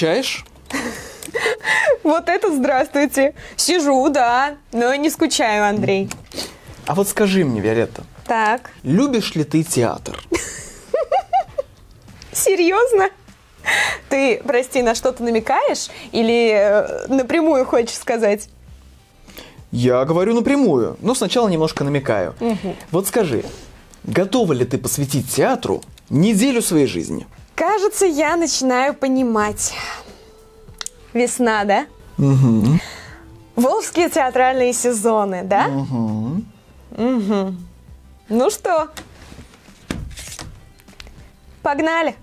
Скучаешь? Вот это здравствуйте. Сижу, да, но не скучаю, Андрей. А вот скажи мне, Виолетта, Так, любишь ли ты театр? серьезно? Ты, прости, на что-то намекаешь или э, напрямую хочешь сказать? Я говорю напрямую, но сначала немножко намекаю. Вот скажи, готова ли ты посвятить театру неделю своей жизни? Кажется, я начинаю понимать. Весна, да? Угу. Волжские театральные сезоны, да? Угу. Ну что? Погнали.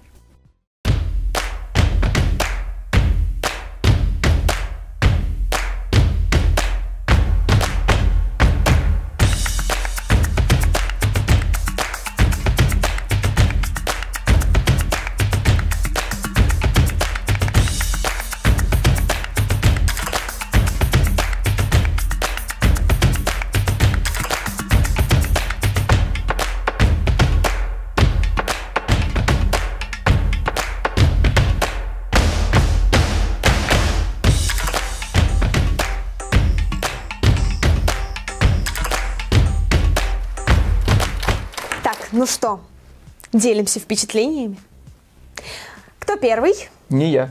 Ну что, делимся впечатлениями? Кто первый? Не я.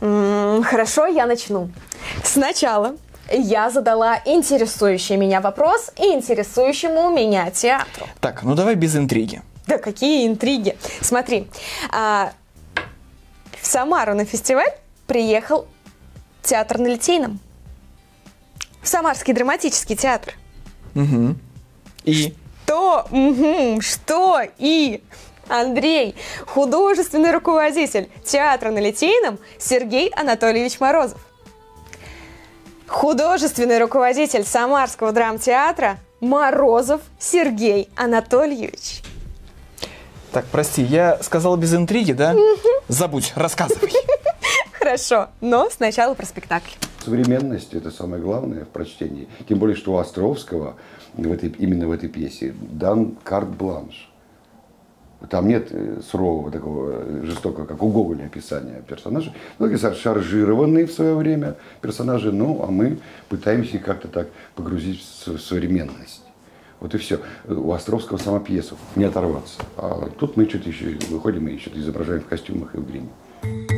М, Хорошо, я начну. Сначала я задала интересующий меня вопрос интересующему меня театру. Так, ну давай без интриги. Да какие интриги. Смотри, а, в Самару на фестиваль приехал театр на Литейном. В Самарский драматический театр. Угу. И? То, мгм, что и Андрей, художественный руководитель театра на Литейном Сергей Анатольевич Морозов. Художественный руководитель Самарского драмтеатра Морозов Сергей Анатольевич. Так, прости, я сказал без интриги, да? Забудь, рассказывай. Хорошо, но сначала про спектакль. Современность – это самое главное в прочтении. Тем более, что у Островского в этой, именно в этой пьесе дан карт-бланш. Там нет э, сурового такого э, жестокого, как у Гоголя, описания персонажей. Ну, такие шаржированные в свое время персонажи, ну, а мы пытаемся их как-то так погрузить в современность. Вот и все. У Островского сама пьеса, не оторваться. А тут мы что-то еще выходим и что-то изображаем в костюмах и в гриме.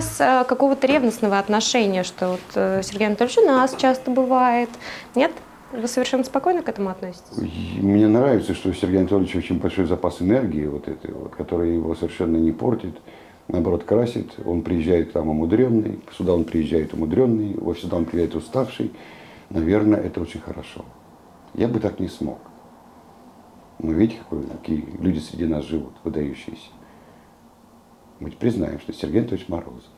Вас э, какого-то ревностного отношения, что вот э, Сергей Анатольевич у нас часто бывает? Нет? Вы совершенно спокойно к этому относитесь? Мне нравится, что у Сергея Анатольевича очень большой запас энергии, вот этой вот, который его совершенно не портит, наоборот, красит. Он приезжает к нам умудренный, сюда он приезжает умудренный, вот сюда он приезжает уставший. Наверное, это очень хорошо. Я бы так не смог. Но видите, какие люди среди нас живут, выдающиеся. Мы признаем, что Сергей Анатольевич Морозов.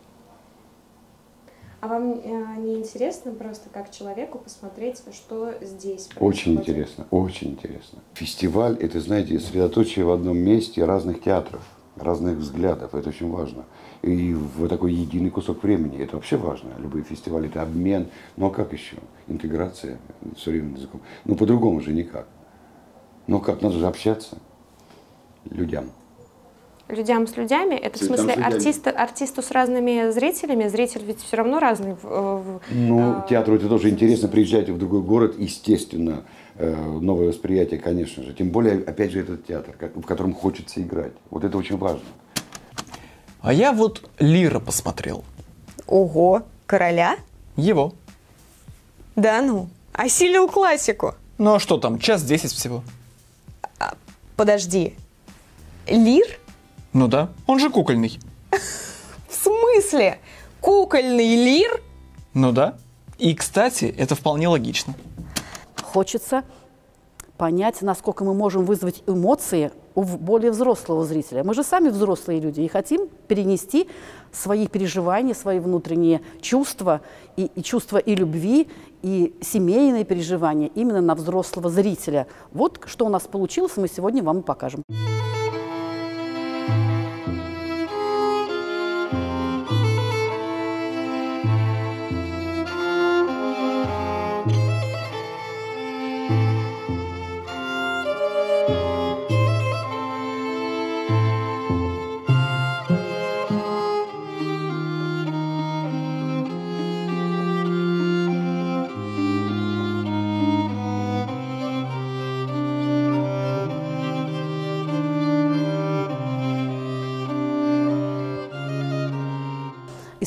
А вам э, не интересно просто как человеку посмотреть, что здесь Очень интересно, очень интересно. Фестиваль – это, знаете, сосредоточие в одном месте разных театров, разных взглядов. Это очень важно. И в такой единый кусок времени. Это вообще важно. Любые фестивали – это обмен. Ну а как еще? Интеграция современным языком. Ну по-другому же никак. Ну как? Надо же общаться людям. Людям с людьми, это в смысле артиста, артисту с разными зрителями? Зритель ведь все равно разный. в- в- Ну, э, театру это тоже интересно. Приезжаете в другой город, естественно, э, новое восприятие, конечно же. Тем более, опять же, этот театр, в котором хочется играть. Вот это очень важно. А я вот Лира посмотрел. Ого, короля? Его. Да ну, осилил классику. Ну а что там, час десять всего. Подожди, лир? Ну да, он же кукольный. В смысле? Кукольный лир? Ну да. И, кстати, это вполне логично. Хочется понять, насколько мы можем вызвать эмоции у более взрослого зрителя. Мы же сами взрослые люди и хотим перенести свои переживания, свои внутренние чувства, и, и чувства и любви, и семейные переживания именно на взрослого зрителя. Вот что у нас получилось, мы сегодня вам и покажем.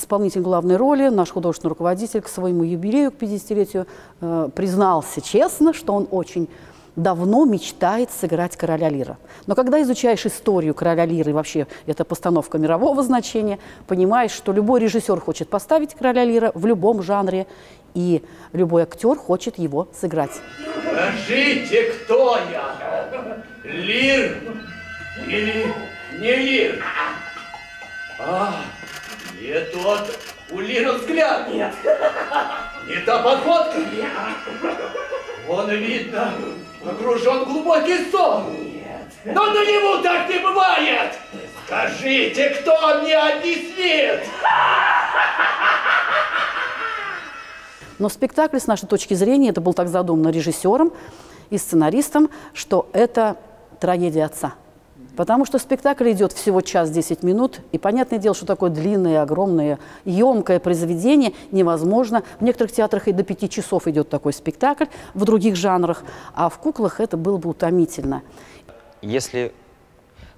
Исполнитель главной роли, наш художественный руководитель к своему юбилею, к 50-летию, э, признался честно, что он очень давно мечтает сыграть короля Лира. Но когда изучаешь историю короля Лира, и вообще это постановка мирового значения, понимаешь, что любой режиссер хочет поставить короля Лира в любом жанре, и любой актер хочет его сыграть. Скажите, кто я? Лир или не Лир? А, не тот у Лира взгляд. Нет. Не та походка. Нет. Он, видно, погружен в глубокий сон. Нет. Но на него так не бывает. Скажите, кто мне объяснит? Но спектакль, с нашей точки зрения, это был так задумано режиссером и сценаристом, что это трагедия отца. Потому что спектакль идет всего час 10 минут, и понятное дело, что такое длинное, огромное, емкое произведение невозможно. В некоторых театрах и до пяти часов идет такой спектакль, в других жанрах, а в «Куклах» это было бы утомительно. Если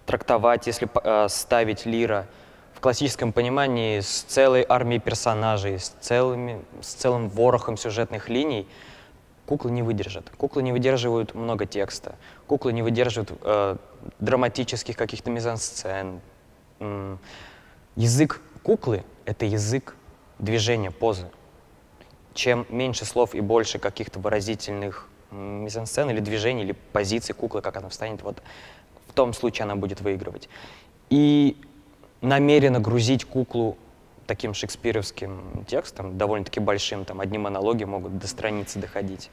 трактовать, если э, ставить Лира в классическом понимании с целой армией персонажей, с, целыми, с целым ворохом сюжетных линий, куклы не выдержат. Куклы не выдерживают много текста, куклы не выдерживают э, драматических каких-то мизансцен. М, Язык куклы — это язык движения, позы. Чем меньше слов и больше каких-то выразительных мизансцен или движений, или позиций куклы, как она встанет, вот в том случае она будет выигрывать. И намеренно грузить куклу таким шекспировским текстом, довольно-таки большим, там одни монологи могут до страницы доходить,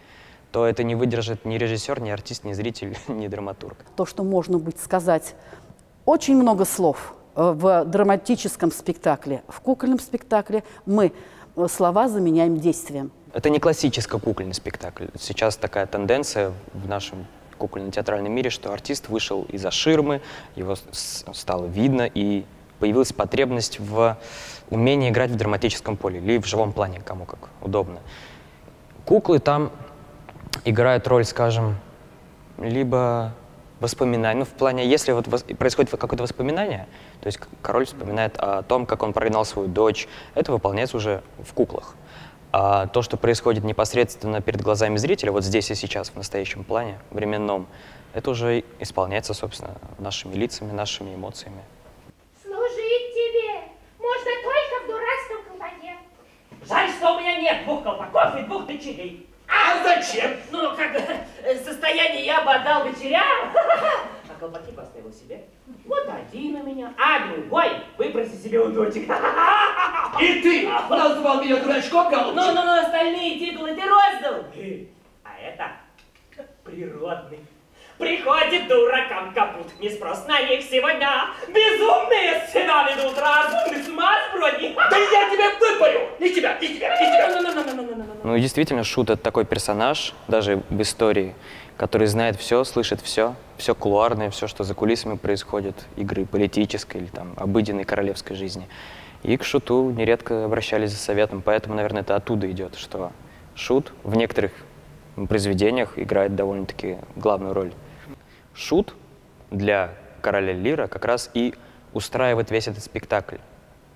то это не выдержит ни режиссер, ни артист, ни зритель, ни драматург. то, что можно будет сказать очень много слов э, в драматическом спектакле. В кукольном спектакле мы э, слова заменяем действием. Это не классический кукольный спектакль. Сейчас такая тенденция в нашем кукольно-театральном мире, что артист вышел из-за ширмы, его стало видно, и появилась потребность в умении играть в драматическом поле или в живом плане, кому как удобно. Куклы там играют роль, скажем, либо воспоминания, ну, в плане, если вот происходит какое-то воспоминание, то есть король вспоминает о том, как он прогнал свою дочь, это выполняется уже в куклах. А то, что происходит непосредственно перед глазами зрителя, вот здесь и сейчас, в настоящем плане, временном, это уже исполняется, собственно, нашими лицами, нашими эмоциями. Служить тебе можно только в дурацком колпаке. Жаль, что у меня нет двух колпаков и двух дочерей. А зачем? Ну, как э, состояние я бы отдал дочерям, а колпаки поставил себе. Вот один у меня, а другой выпроси себе у дочек. И ты назвал меня дурачком, голубчик? Ну, ну, ну, остальные титулы ты роздал. А это природный. Приходит дуракам капут, не спрос на них сегодня. Безумные себя ведут, разумных с ума сброди. Да я тебя выпарю! И тебя, и тебя, и тебя! Ну и действительно, Шут — это такой персонаж, даже в истории, который знает все, слышит все, все кулуарное, все, что за кулисами происходит, игры политической или там обыденной королевской жизни. И к Шуту нередко обращались за советом, поэтому, наверное, это оттуда идет, что Шут в некоторых произведениях играет довольно-таки главную роль. Шут для короля Лира как раз и устраивает весь этот спектакль.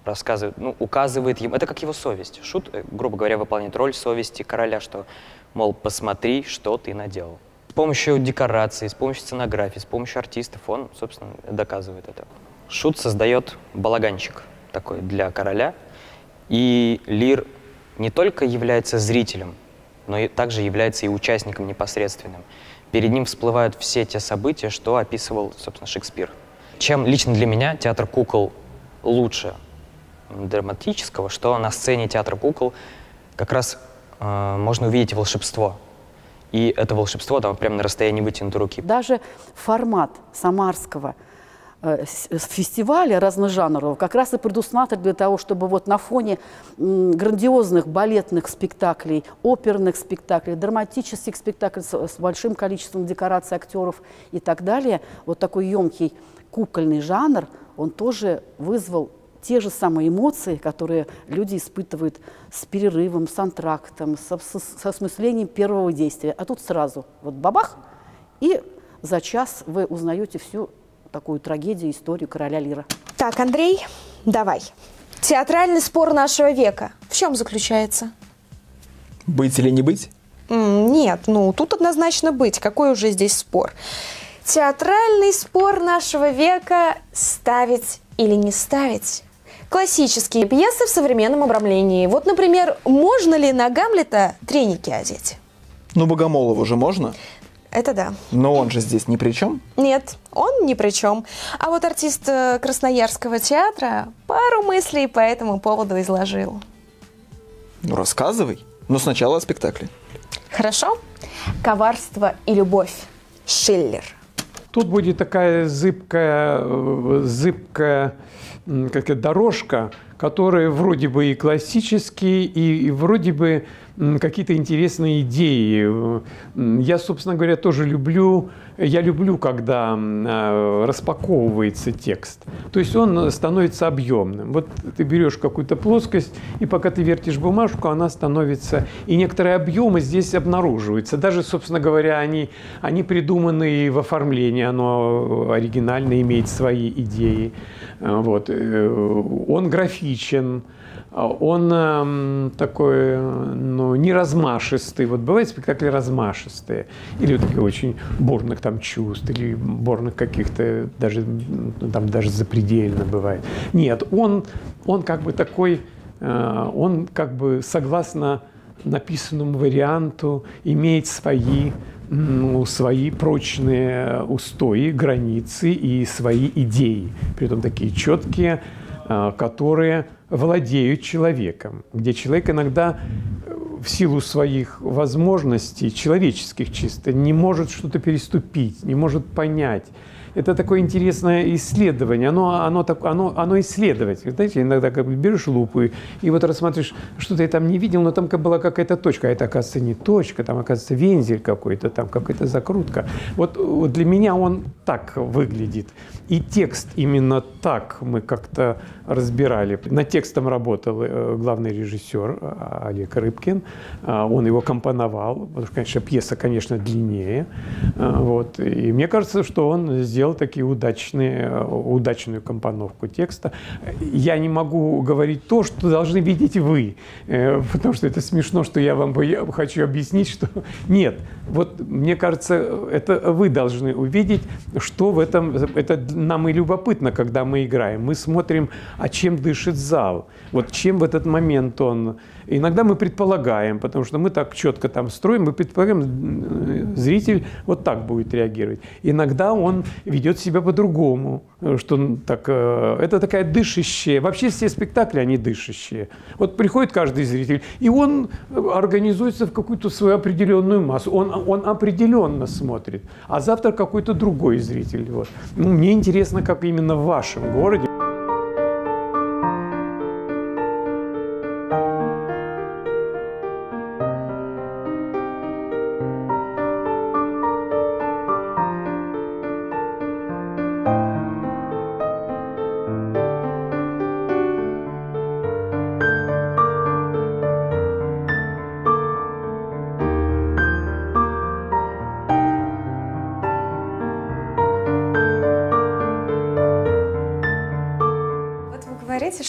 Рассказывает, ну, указывает ему, это как его совесть. Шут, э, грубо говоря, выполняет роль совести короля, что, мол, посмотри, что ты наделал. С помощью декораций, с помощью сценографии, с помощью артистов он, собственно, доказывает это. Шут создает балаганчик такой для короля, и Лир не только является зрителем, но и также является и участником непосредственным. Перед ним всплывают все те события, что описывал, собственно, Шекспир. Чем лично для меня театр кукол лучше драматического, что на сцене театра кукол как раз э, можно увидеть волшебство. И это волшебство там прямо на расстоянии вытянутой руки. Даже формат самарского фестиваля разножанрового как раз и предусматривает для того, чтобы вот на фоне грандиозных балетных спектаклей, оперных спектаклей, драматических спектаклей с, с большим количеством декораций, актеров и так далее, вот такой емкий кукольный жанр, он тоже вызвал те же самые эмоции, которые люди испытывают с перерывом, с антрактом, со, со, с осмыслением первого действия. А тут сразу вот бабах, и за час вы узнаете всю такую трагедию, историю короля Лира. Так, Андрей, давай. Театральный спор нашего века. В чем заключается? Быть или не быть? Нет, ну тут однозначно быть. Какой уже здесь спор? Театральный спор нашего века – ставить или не ставить. Классические пьесы в современном обрамлении. Вот, например, можно ли на Гамлета треники одеть? Ну, Богомолову же можно, Это да. но он же здесь ни при чем. Нет, он ни при чем. А вот артист э, Красноярского театра пару мыслей по этому поводу изложил. Ну, рассказывай. Но сначала о спектакле. Хорошо? Коварство и любовь. Шиллер. Тут будет такая зыбкая, э, зыбкая как это, дорожка, которая вроде бы и классические, и, и вроде бы какие-то интересные идеи. Я, собственно говоря, тоже люблю, я люблю, когда э, распаковывается текст. То есть он становится объемным. Вот ты берешь какую-то плоскость, и пока ты вертишь бумажку, она становится... И некоторые объемы здесь обнаруживаются. Даже, собственно говоря, они, они придуманы в оформлении, оно оригинально имеет свои идеи. Э, Вот. Э, Он графичен, а он эм, такой, ну, не размашистый. Вот бывают спектакли размашистые, или вот такие очень бурных там чувств, или бурных каких-то, даже, ну, там даже запредельно бывает. Нет, он, он как бы такой, э, он как бы согласно написанному варианту имеет свои ну, свои прочные устои, границы и свои идеи. Притом такие четкие, а, которые владеют человеком, где человек иногда э, в силу своих возможностей, человеческих чисто, не может что-то переступить, не может понять. Это такое интересное исследование. Оно, оно, так, оно, оно исследователь. Знаете, иногда как бы берешь лупу и, и вот рассматриваешь, что-то я там не видел, но там как была какая-то точка. А это, оказывается, не точка, там, оказывается, вензель какой-то, там какая-то закрутка. Вот, вот для меня он так выглядит. И текст именно так мы как-то разбирали. Над текстом работал э, главный режиссер э, Олег Рыбкин. А, Он его компоновал, потому что, конечно, пьеса, конечно, длиннее. А, Вот. И мне кажется, что он сделал такие удачные, э, удачную компоновку текста. Я не могу говорить то, что должны видеть вы, э, потому что это смешно, что я вам хочу объяснить, что нет. Вот мне кажется, это вы должны увидеть, что в этом, это нам и любопытно, когда мы играем. Мы смотрим, а чем дышит зал, вот чем в этот момент он. Иногда мы предполагаем, потому что мы так четко там строим, мы предполагаем, э, зритель вот так будет реагировать. Иногда он ведет себя по-другому, э, что так, э, это такая дышащая. Вообще все спектакли, они дышащие. Вот приходит каждый зритель, и он организуется в какую-то свою определенную массу. Он, он определенно смотрит. А завтра какой-то другой зритель. Вот. Ну, мне интересно, как именно в вашем городе.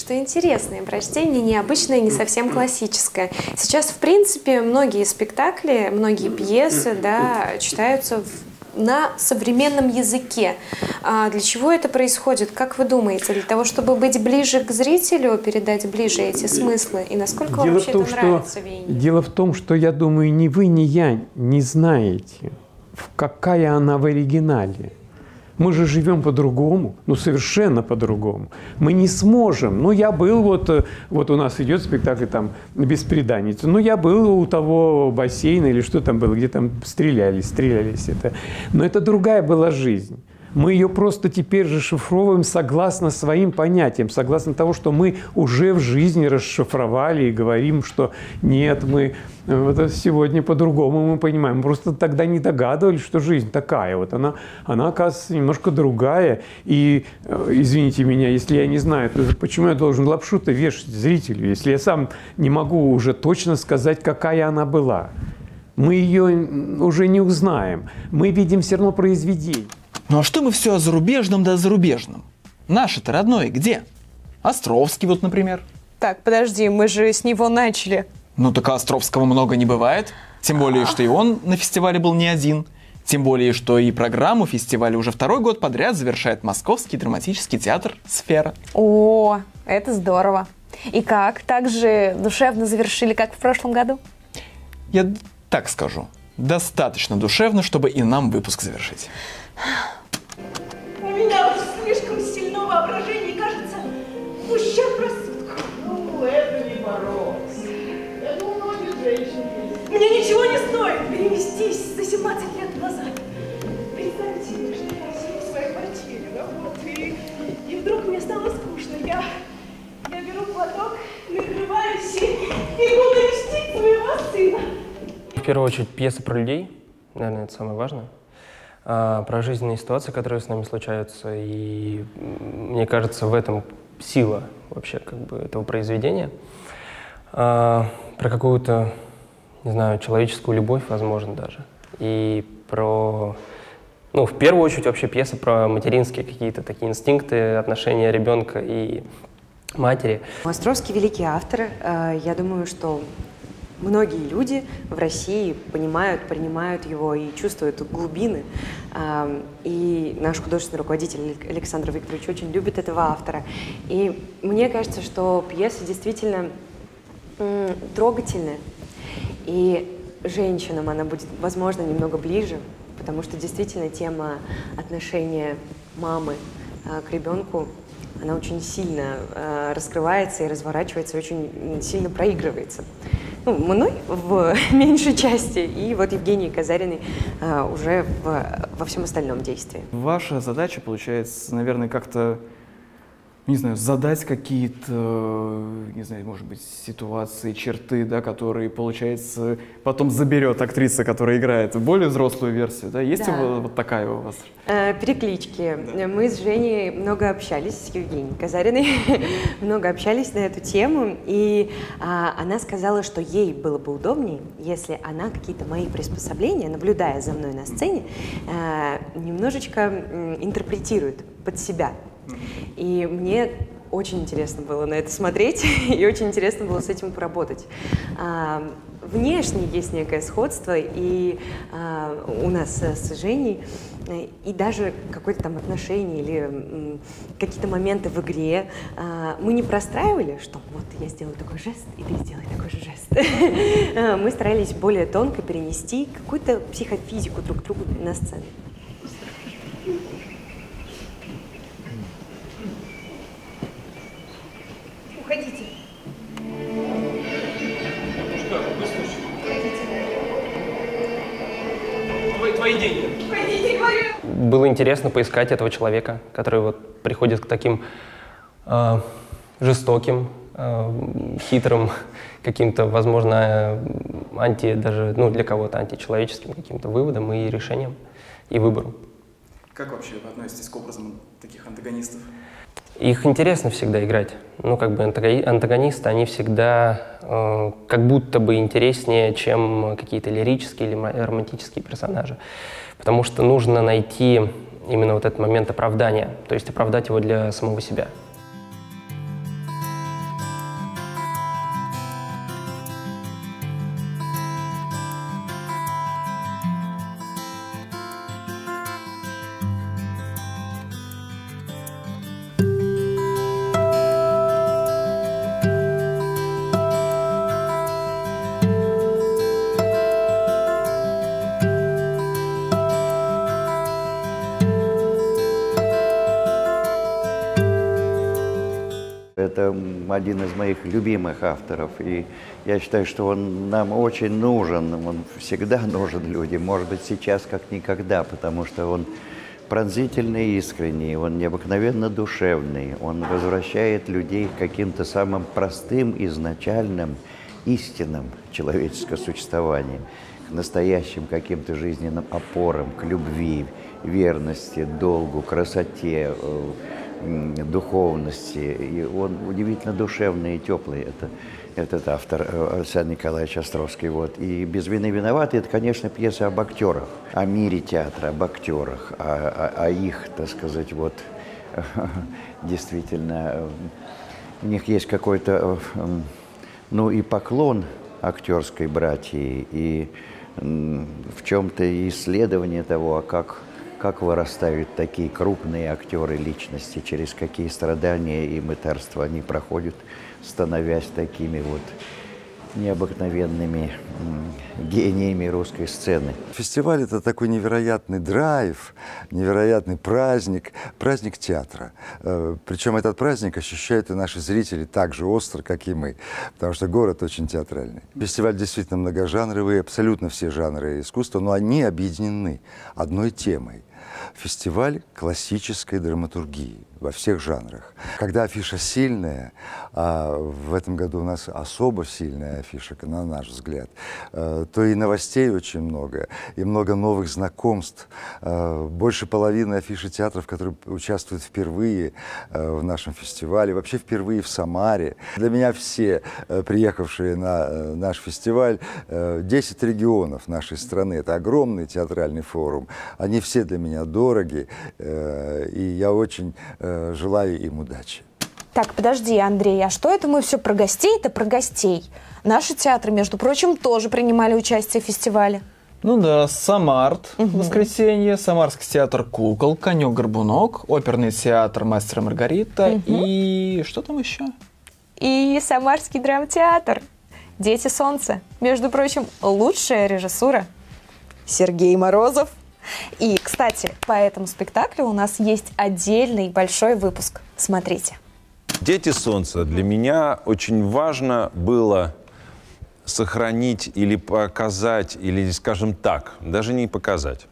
Что интересное прочтение, необычное, не совсем классическое. Сейчас, в принципе, многие спектакли, многие пьесы, да, читаются в- на современном языке. А для чего это происходит? Как вы думаете? Для того, чтобы быть ближе к зрителю, передать ближе эти смыслы? И насколько вам Дело вообще в, том, это что, нравится, Вене? дело в том, что я думаю, ни вы, ни я не знаете какая она в оригинале. Мы же живем по-другому, ну совершенно по-другому. Мы не сможем. Ну я был вот, э, вот у нас идет спектакль там «Беспреданница». Ну я был у того бассейна или что там было, где там стрелялись, стрелялись. Это. Но это другая была жизнь. Мы ее просто теперь расшифровываем согласно своим понятиям, согласно того, что мы уже в жизни расшифровали и говорим, что нет, мы э, это сегодня по-другому мы понимаем. Просто тогда не догадывались, что жизнь такая. Вот она, она оказывается, немножко другая. И, э, извините меня, если я не знаю, то почему я должен лапшу-то вешать зрителю, если я сам не могу уже точно сказать, какая она была. Мы ее уже не узнаем. Мы видим все равно произведение. Ну а что мы все о зарубежном да о зарубежном? Наше-то родное где? Островский вот, например. Так, подожди, мы же с него начали. Ну так а Островского много не бывает. Тем более, что и он на фестивале был не один. Тем более, что и программу фестиваля уже второй год подряд завершает Московский драматический театр «Сфера». О, это здорово. И как? Так же душевно завершили, как в прошлом году? Я так скажу. Достаточно душевно, чтобы и нам выпуск завершить. Ущерб рассудку. Ну, это не парокс. Это у многих женщин есть. Мне ничего не стоит перевестись за 17 лет назад. Представить себе, что я сижу в своей квартире, да вот, и, и вдруг мне стало скучно. Я, я беру платок, накрываюсь и, и буду навестить своего сына. В первую очередь, пьеса про людей, наверное, это самое важное. А, про жизненные ситуации, которые с нами случаются. И мне кажется, в этом сила вообще как бы этого произведения. А, про какую-то, не знаю, человеческую любовь, возможно, даже. И про, ну, в первую очередь, вообще пьеса про материнские какие-то такие инстинкты, отношения ребенка и матери. Островский великий автор. Э, Я думаю, что многие люди в России понимают, принимают его и чувствуют глубины. Ам, И наш художественный руководитель Александр Викторович очень любит этого автора. И мне кажется, что пьеса действительно трогательная. И женщинам она будет, возможно, немного ближе, потому что действительно тема отношения мамы а, к ребенку, она очень сильно а, раскрывается и разворачивается, очень сильно проигрывается. Ну, мной в меньшей части, и вот Евгении Казариной а, уже в- во всем остальном действии. Ваша задача, получается, наверное, как-то, не знаю, задать какие-то, не знаю, может быть, ситуации, черты, да, которые, получается, потом заберет актриса, которая играет более взрослую версию, да? Есть Да. вот, вот такая у вас? Э, Переклички. Мы с Женей много общались, с Евгенией Казариной, много общались на эту тему, и а, она сказала, что ей было бы удобнее, если она какие-то мои приспособления, наблюдая за мной на сцене, э, немножечко интерпретирует под себя. И мне очень интересно было на это смотреть, и очень интересно было с этим поработать. А, Внешне есть некое сходство, и а, у нас э, с Женей, э, и даже какое-то там отношение или какие-то моменты в игре а, мы не простраивали, что вот я сделаю такой жест, и ты сделай такой же жест. А, Мы старались более тонко перенести какую-то психофизику друг другу на сцену. Твои, деньги. Уходите, говорю. Было интересно поискать этого человека, который вот приходит к таким э, жестоким, э, хитрым, каким-то, возможно, анти, даже, ну, для кого-то античеловеческим каким-то выводам и решениям, и выбору. Как вообще вы относитесь к образам таких антагонистов? Их интересно всегда играть. Ну, как бы антаго- антагонисты, они всегда э, как будто бы интереснее, чем какие-то лирические или ма- романтические персонажи. Потому что нужно найти именно вот этот момент оправдания, то есть оправдать его для самого себя. Это один из моих любимых авторов. И я считаю, что он нам очень нужен. Он всегда нужен людям. Может быть, сейчас как никогда, потому что он пронзительный и искренний, он необыкновенно душевный, он возвращает людей к каким-то самым простым, изначальным, истинным человеческого существования, к настоящим каким-то жизненным опорам, к любви, верности, долгу, красоте, э, духовности. И он удивительно душевный и теплый. Это этот автор э, Александр Николаевич Островский. Вот. И «Без вины виноваты» — это, конечно, пьеса об актерах, о мире театра, об актерах, о, о- о их, так сказать, вот, действительно, э, у них есть какой-то, э, ну, и поклон актерской братьи, и в чем-то исследование того, а как, как вырастают такие крупные актеры личности, через какие страдания и мытарства они проходят, становясь такими вот необыкновенными гениями русской сцены. Фестиваль – это такой невероятный драйв, невероятный праздник, праздник театра. Э, Причем этот праздник ощущают и наши зрители так же остро, как и мы, потому что город очень театральный. Фестиваль действительно многожанровый, абсолютно все жанры искусства, но они объединены одной темой. Фестиваль классической драматургии во всех жанрах. Когда афиша сильная, а в этом году у нас особо сильная афиша, на наш взгляд, э, то и новостей очень много, и много новых знакомств. Э, Больше половины афиши театров, которые участвуют впервые э, в нашем фестивале, вообще впервые в Самаре. Для меня все приехавшие на наш фестиваль, э, 10 регионов нашей страны, это огромный театральный форум, они все для меня дороги, э, и я очень э, желаю им удачи. Так, подожди, Андрей, а что это мы все про гостей-то про гостей? Наши театры, между прочим, тоже принимали участие в фестивале. Ну да, Самарт, воскресенье, Самарский театр кукол, Конек-горбунок, оперный театр Мастера и Маргарита и что там еще? И Самарский драмтеатр. Дети солнца. Между прочим, лучшая режиссура. Сергей Морозов. И, кстати, по этому спектаклю у нас есть отдельный большой выпуск. Смотрите. Дети солнца для меня очень важно было сохранить или показать, или, скажем так, даже не показать,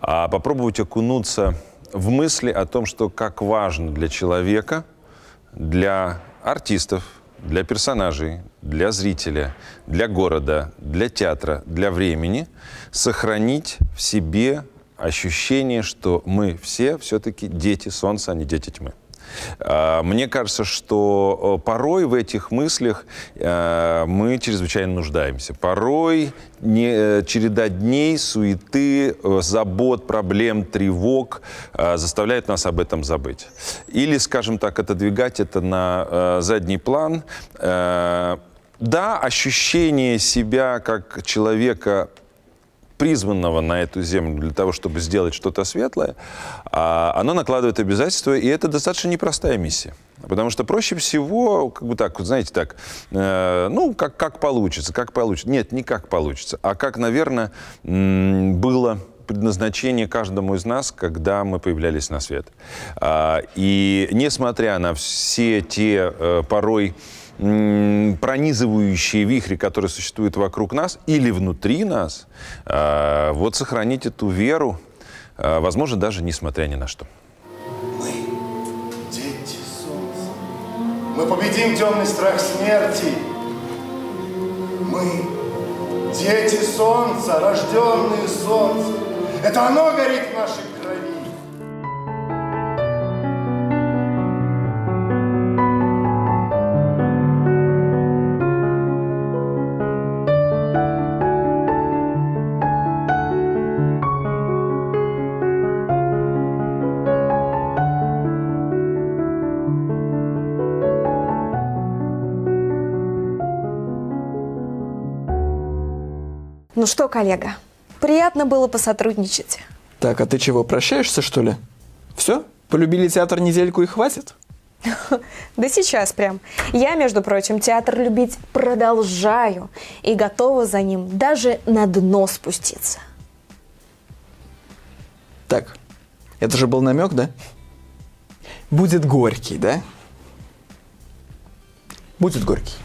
а попробовать окунуться в мысли о том, что как важно для человека, для артистов, для персонажей, для зрителя, для города, для театра, для времени сохранить в себе ощущение, что мы все все-таки дети солнца, а не дети тьмы. А, Мне кажется, что э, порой в этих мыслях э, мы чрезвычайно нуждаемся. Порой не, э, череда дней, суеты, забот, проблем, тревог заставляет нас об этом забыть. Или, скажем так, отодвигать это на задний план. Да, ощущение себя как человека призванного на эту землю для того, чтобы сделать что-то светлое, а, оно накладывает обязательства, и это достаточно непростая миссия. Потому что проще всего, как бы так, знаете, так, э, ну, как, как получится, как получится. Нет, не как получится, а как, наверное, было предназначение каждому из нас, когда мы появлялись на свет. А, и несмотря на все те э, порой пронизывающие вихри, которые существуют вокруг нас или внутри нас, э, вот сохранить эту веру, э, возможно, даже несмотря ни на что. Дети солнца. Мы победим темный страх смерти. Мы дети солнца, рожденные солнцем. Это оно горит в нашей Ну что, коллега, приятно было посотрудничать. Так, а ты чего, прощаешься, что ли? Все? Полюбили театр недельку и хватит? Да сейчас прям. Я, между прочим, театр любить продолжаю и готова за ним даже на дно спуститься. Так, это же был намек, да? Будет горький, да? будет Горький.